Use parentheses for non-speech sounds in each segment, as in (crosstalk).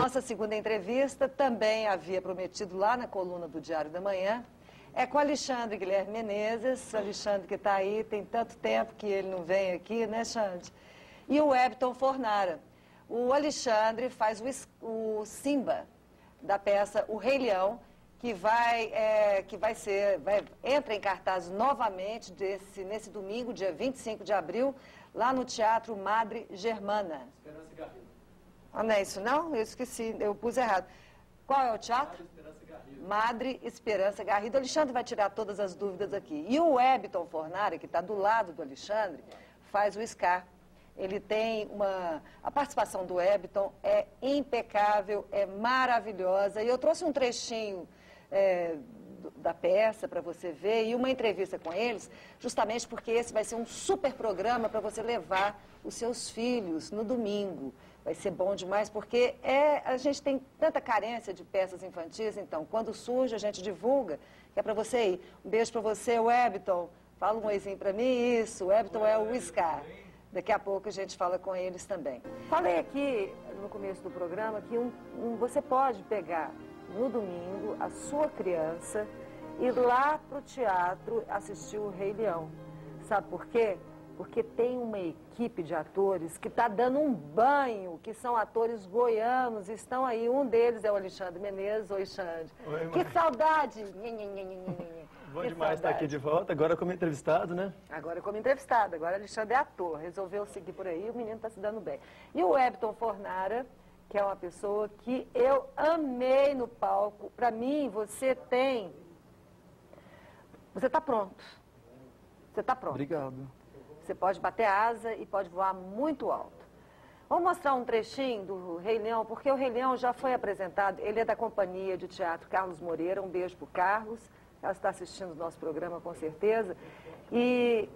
nossa segunda entrevista, também havia prometido lá na coluna do Diário da Manhã, é com Alexandre Guilherme Menezes, Alexandre que está aí, tem tanto tempo que ele não vem aqui, né, Xande? E o Ebton Fornara. O Alexandre faz o, o Simba da peça O Rei Leão, que vai, é, que vai ser, vai, entra em cartaz novamente desse, nesse domingo, dia 25 de abril, lá no Teatro Madre Germana. Esperança Garrido. Ah, não é isso não? Eu esqueci, eu pus errado. Qual é o teatro? Madre Esperança Garrido. Madre Esperança Garrido. Alexandre vai tirar todas as dúvidas aqui. E o Ebton Fornari, que está do lado do Alexandre, faz o SCAR. Ele tem uma... A participação do Ebton é impecável, é maravilhosa. E eu trouxe um trechinho é, da peça para você ver e uma entrevista com eles, justamente porque esse vai ser um super programa para você levar os seus filhos no domingo. Vai ser bom demais porque é, a gente tem tanta carência de peças infantis, então quando surge a gente divulga, que é para você ir. Um beijo para você, Webton. Fala um oizinho para mim, isso, o Webton é o Scar. Daqui a pouco a gente fala com eles também. Falei aqui no começo do programa que um, um, você pode pegar no domingo a sua criança ir lá para o teatro assistir o Rei Leão. Sabe por quê? Porque tem uma equipe de atores que está dando um banho, que são atores goianos, estão aí. Um deles é o Alexandre Menezes. Oi, Xande. Oi, que saudade! Bom que demais estar aqui de volta, agora como entrevistado, né? Agora como entrevistado, agora Alexandre é ator, resolveu seguir por aí, o menino está se dando bem. E o Ebton Fornara, que é uma pessoa que eu amei no palco. Para mim, você tem. Você está pronto. Você está pronto. Obrigado. Você pode bater asa e pode voar muito alto. Vamos mostrar um trechinho do Rei Leão, porque o Rei Leão já foi apresentado. Ele é da companhia de teatro Carlos Moreira. Um beijo para Carlos. Ela está assistindo o nosso programa, com certeza. E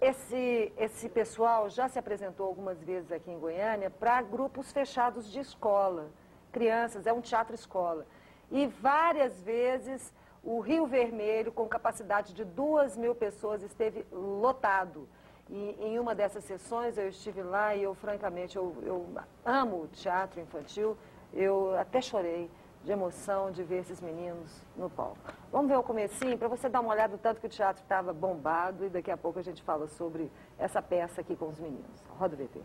esse, esse pessoal já se apresentou algumas vezes aqui em Goiânia para grupos fechados de escola, crianças, é um teatro-escola. E várias vezes o Rio Vermelho, com capacidade de duas mil pessoas, esteve lotado. E em uma dessas sessões eu estive lá e eu, francamente, eu, eu amo teatro infantil, eu até chorei de emoção de ver esses meninos no palco. Vamos ver o comecinho, para você dar uma olhada tanto que o teatro estava bombado e daqui a pouco a gente fala sobre essa peça aqui com os meninos. Roda o VT.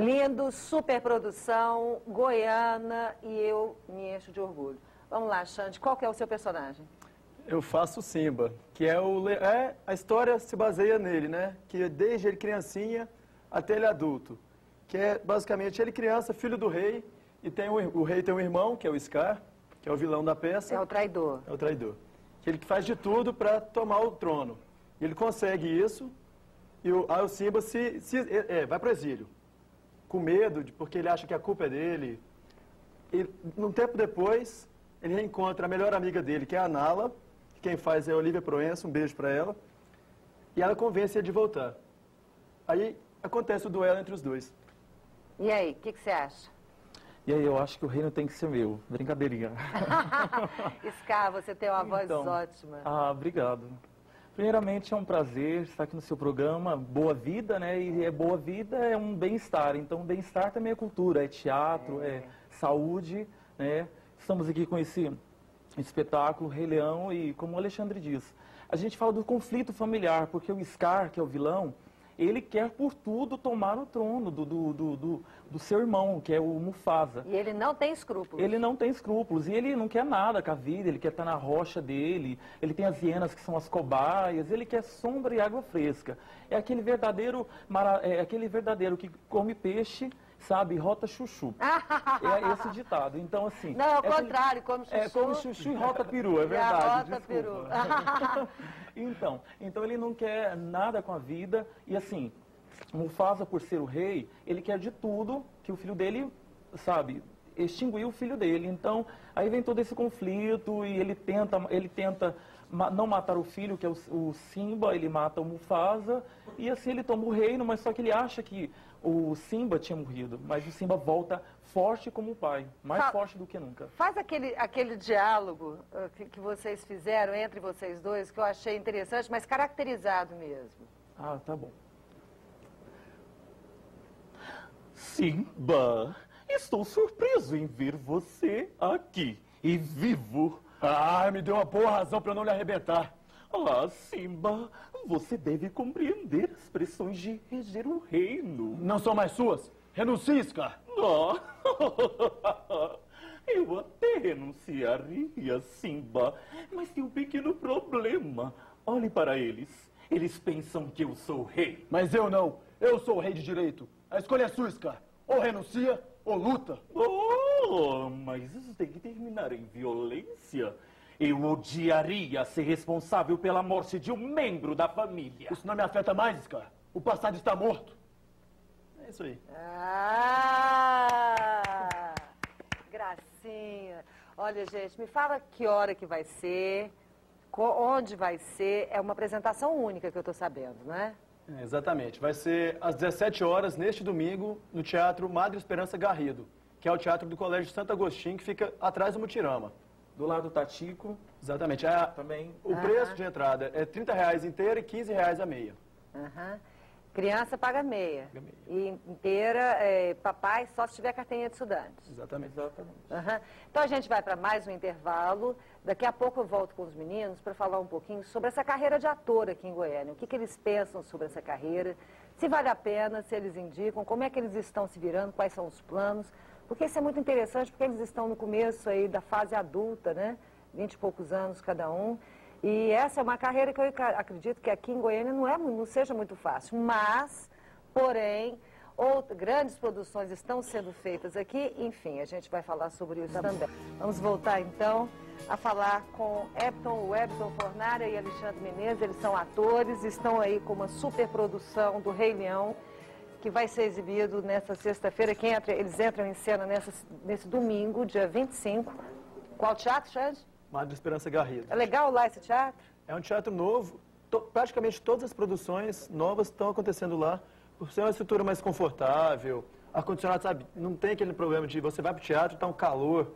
Lindo, superprodução, goiana e eu me encho de orgulho. Vamos lá, Xande, qual que é o seu personagem? Eu faço Simba, que é o é, a história se baseia nele, né? Que é desde ele criancinha até ele adulto, que é basicamente ele criança, filho do rei, e tem o, o rei tem um irmão, que é o Scar, que é o vilão da peça. É o traidor. É o traidor. Que ele faz de tudo para tomar o trono. Ele consegue isso, e o, aí o Simba se, se é, vai para o exílio com medo, de, porque ele acha que a culpa é dele. E, um tempo depois, ele reencontra a melhor amiga dele, que é a Nala, que quem faz é a Olivia Proença, um beijo para ela, e ela convence ele de voltar. Aí acontece o duelo entre os dois. E aí, o que, que você acha? E aí, eu acho que o reino tem que ser meu. Brincadeirinha. (laughs) Scar, você tem uma voz então, ótima. Ah, obrigado. Primeiramente, é um prazer estar aqui no seu programa, Boa Vida, né? E é boa vida é um bem-estar. Então, bem-estar também é cultura, é teatro, é, é saúde, né? Estamos aqui com esse espetáculo Rei Leão e, como o Alexandre diz, a gente fala do conflito familiar, porque o Scar, que é o vilão, ele quer por tudo tomar o trono do, do, do, do, do seu irmão, que é o Mufasa. E ele não tem escrúpulos. Ele não tem escrúpulos. E ele não quer nada com a vida, ele quer estar na rocha dele, ele tem as hienas que são as cobaias, ele quer sombra e água fresca. É aquele verdadeiro, é aquele verdadeiro que come peixe sabe, rota chuchu. (laughs) é esse ditado. Então, assim... Não, é contrário, como chuchu... É, como chuchu e rota peru, é (laughs) E verdade, rota peru. (laughs) então, então, ele não quer nada com a vida. E, assim, Mufasa, por ser o rei, ele quer de tudo que o filho dele, sabe, extinguir o filho dele. Então, aí vem todo esse conflito e ele tenta, ele tenta ma- não matar o filho, que é o, o Simba, ele mata o Mufasa, e assim ele toma o reino, mas só que ele acha que o Simba tinha morrido, mas o Simba volta forte como o pai, mais Fa- forte do que nunca. Faz aquele, aquele diálogo ah, que, que vocês fizeram entre vocês dois, que eu achei interessante, mas caracterizado mesmo. Ah, tá bom. Simba, estou surpreso em ver você aqui e vivo. Ah, me deu uma boa razão para eu não lhe arrebentar. Ah, Simba, você deve compreender as pressões de reger o reino. Não são mais suas? Renuncie, Scar. Ah, (laughs) eu até renunciaria, Simba, mas tem um pequeno problema. Olhe para eles. Eles pensam que eu sou rei. Mas eu não. Eu sou o rei de direito. A escolha é sua, Scar. Ou renuncia, ou luta. Oh, mas isso tem que terminar em violência. Eu odiaria ser responsável pela morte de um membro da família. Isso não me afeta mais, Scar. O passado está morto. É isso aí. Ah! Gracinha. Olha, gente, me fala que hora que vai ser, onde vai ser. É uma apresentação única que eu estou sabendo, né? É, exatamente. Vai ser às 17 horas, neste domingo, no Teatro Madre Esperança Garrido, que é o teatro do Colégio Santo Agostinho, que fica atrás do Mutirama. Do lado do Tatico, Exatamente. É, também. o preço de entrada é 30 reais inteira e 15 reais a meia. Criança paga meia. Paga meia. E inteira, é, papai só se tiver carteirinha de estudante. Exatamente. Exatamente. Aham. Então a gente vai para mais um intervalo. Daqui a pouco eu volto com os meninos para falar um pouquinho sobre essa carreira de ator aqui em Goiânia. O que, que eles pensam sobre essa carreira, se vale a pena, se eles indicam, como é que eles estão se virando, quais são os planos. Porque isso é muito interessante, porque eles estão no começo aí da fase adulta, né? Vinte e poucos anos cada um. E essa é uma carreira que eu acredito que aqui em Goiânia não, é, não seja muito fácil. Mas, porém, Out- grandes produções estão sendo feitas aqui, enfim, a gente vai falar sobre isso também. Vamos voltar então a falar com Epton Webton Fornara e Alexandre Menezes, eles são atores, estão aí com uma superprodução do Rei Leão, que vai ser exibido nessa sexta-feira, que entra, eles entram em cena nessa, nesse domingo, dia 25. Qual teatro, Xande? Madre Esperança Garrido. É legal lá esse teatro? É um teatro novo. To- praticamente todas as produções novas estão acontecendo lá. Por ser uma estrutura mais confortável. Ar-condicionado, sabe? Não tem aquele problema de você vai pro teatro e tá um calor.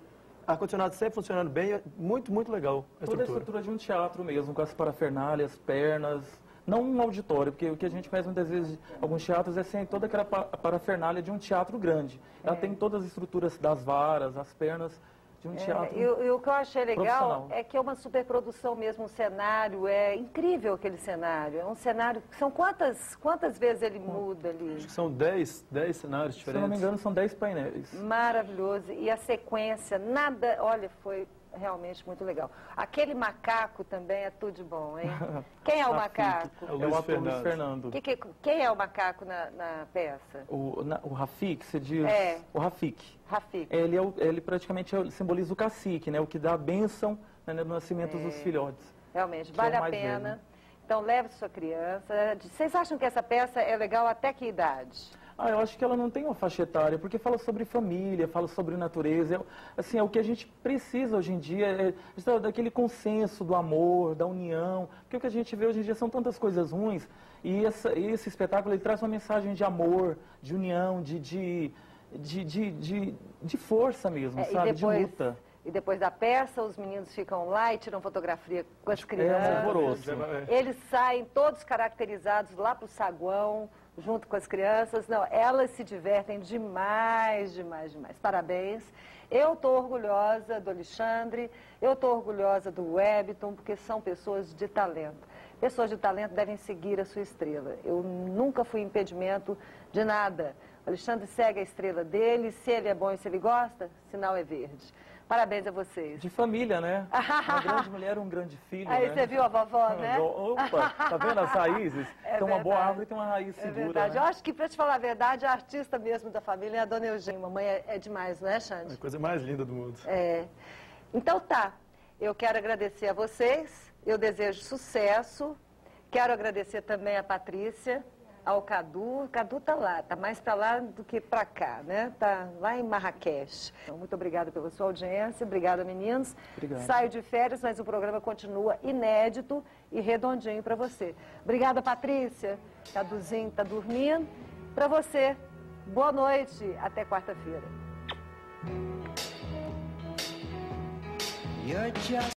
Ar-condicionado sempre funcionando bem. é Muito, muito legal a Toda a estrutura. estrutura de um teatro mesmo, com as parafernálias, pernas. Não um auditório, porque o que a gente faz muitas vezes, alguns teatros, é sem toda aquela pa- parafernália de um teatro grande. Ela tem todas as estruturas das varas, as pernas de um teatro. É, e, o- e o que eu achei legal é que é uma superprodução mesmo, um cenário, é incrível aquele cenário. É um cenário, são quantas, quantas vezes ele muda ali? Acho que são 10, 10 cenários Se diferentes. não me engano, são 10 painéis. Maravilhoso. E a sequência, nada, olha, foi realmente muito legal. Aquele macaco também é tudo de bom, hein? (laughs) Quem é o macaco? É o É Luiz ator Luiz Fernando. Fernando. Que- que- quem é o macaco na, na peça? O, na- o Rafik, você diz? É. O Rafik. Rafik. Ele, é o- ele praticamente é simboliza o cacique, né? O que dá a bênção né, no nascimento dos filhotes. Realmente, é vale a pena. velho. Então, leve sua criança. Vocês acham que essa peça é legal até que idade? Ah, eu acho que ela não tem uma faixa etária, porque fala sobre família, fala sobre natureza. É, assim, é o que a gente precisa hoje em dia, é, é daquele consenso do amor, da união. Porque o que a gente vê hoje em dia são tantas coisas ruins. E essa- esse espetáculo ele traz uma mensagem de amor, de união, de, de, de, de, de, de força mesmo, É, sabe? depois, de luta. e depois da peça, os meninos ficam lá e tiram fotografia com as É um crianças. alvoroço. Eles saem todos caracterizados lá para o saguão, junto com as crianças. Não, elas se divertem demais, demais, demais. Parabéns. Eu estou orgulhosa do Alexandre, eu estou orgulhosa do Webton, porque são pessoas de talento. Pessoas de talento devem seguir a sua estrela. Eu nunca fui impedimento de nada. O Alexandre segue a estrela dele, se ele é bom e se ele gosta, sinal é verde. Parabéns a vocês. De família, né? (laughs) Uma grande mulher, um grande filho. Aí né? você viu a vovó, (laughs) né? Opa, tá vendo as raízes? (laughs) É tem uma boa árvore e tem uma raiz É segura. verdade. né? Eu acho que, pra te falar a verdade, a artista mesmo da família é a dona Eugênia. Mamãe é, é demais, não é, É Xande? a coisa mais linda do mundo. É. Então tá. Eu quero agradecer a vocês. Eu desejo sucesso. Quero agradecer também a Patrícia, ao Cadu. O Cadu tá lá, tá mais para lá do que para cá, né? Tá lá em Marrakech. Então, muito obrigada pela sua audiência. Obrigada, meninos. Obrigado. Saio de férias, mas o programa continua inédito e redondinho para você. Obrigada, Patrícia. Caduzinho tá dormindo. Para você, boa noite. Até quarta-feira.